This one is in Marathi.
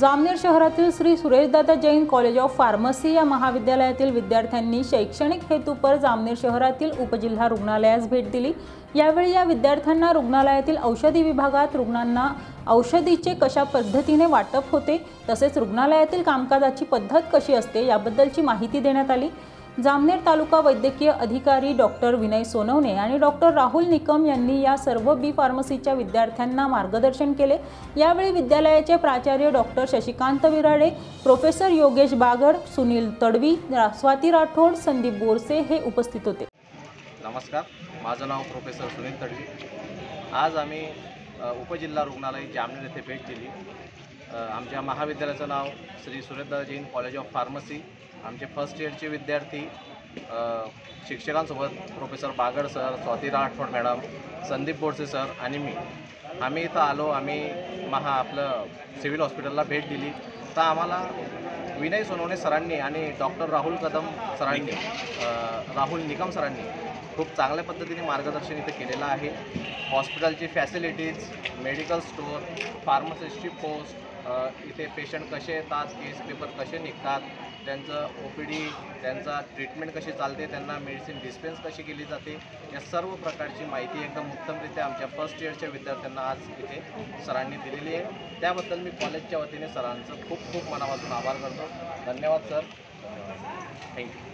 जामनेर शहरातील Shri Sureshdada Jain college of pharmacy या महाविद्यालयातील विद्यार्थ्यांनी शैक्षणिक हेतूपर जामनेर शहरातील उपजिल्हा रुग्णालयास भेट दिली. यावेळी या विद्यार्थ्यांना रुग्णालयातील औषधी विभागात रुग्णांना औषधीचे कशा पद्धतीने वाटप होते तसेच रुग्णालयातील कामकाजाची पद्धत कशी असते याबद्दलची माहिती देण्यात आली. जामनेर तालुका वैद्यकीय अधिकारी डॉक्टर विनय सोनवणे आणि डॉक्टर राहुल निकम यांनी या सर्व बी फार्मसीच्या विद्यार्थ्यांना मार्गदर्शन केले. यावेळी विद्यालयाचे प्राचार्य डॉक्टर शशिकांत विराडे प्रोफेसर योगेश बागड सुनील तडवी स्वाती राठोड संदीप बोरसे हे उपस्थित होते. नमस्कार माझं नाव प्रोफेसर सुनील तडवी. आज आम्ही उपजिल्हा रुग्णालय जामनेर येथे भेट दिली. आमच्या महाविद्यालयाचं नाव Shri Surendra Jain college of pharmacy आमचे फर्स्ट इयरचे विद्यार्थी शिक्षकांसोबत professor Bagad sir Swati Rathod madam Sandeep Bodse sir आणि मी. आम्ही इथं आलो आम्ही महा आपलं सिव्हिल हॉस्पिटलला भेट दिली. तर आम्हाला विनय सोनवणे सरांनी आणि डॉक्टर राहुल कदम सरांनी राहुल निकम सरांनी खूप चांगल्या पद्धतीने मार्गदर्शन इथं केलेलं आहे. हॉस्पिटलची फॅसिलिटीज मेडिकल स्टोअर फार्मसिस्टची पोस्ट इथे पेशंट कसे येतात केस पेपर कसे निघतात त्यांचं ओ पी डी त्यांचा ट्रीटमेंट कशी चालते त्यांना मेडिसिन डिस्पेन्स कशी केली जाते या सर्व प्रकारची माहिती एकदम उत्तमरित्या आमच्या फर्स्ट इयरच्या विद्यार्थ्यांना आज इथे सरांनी दिलेली आहे. त्याबद्दल मी कॉलेजच्या वतीने सरांचं खूप खूप मनापासून आभार करतो. धन्यवाद सर थँक्यू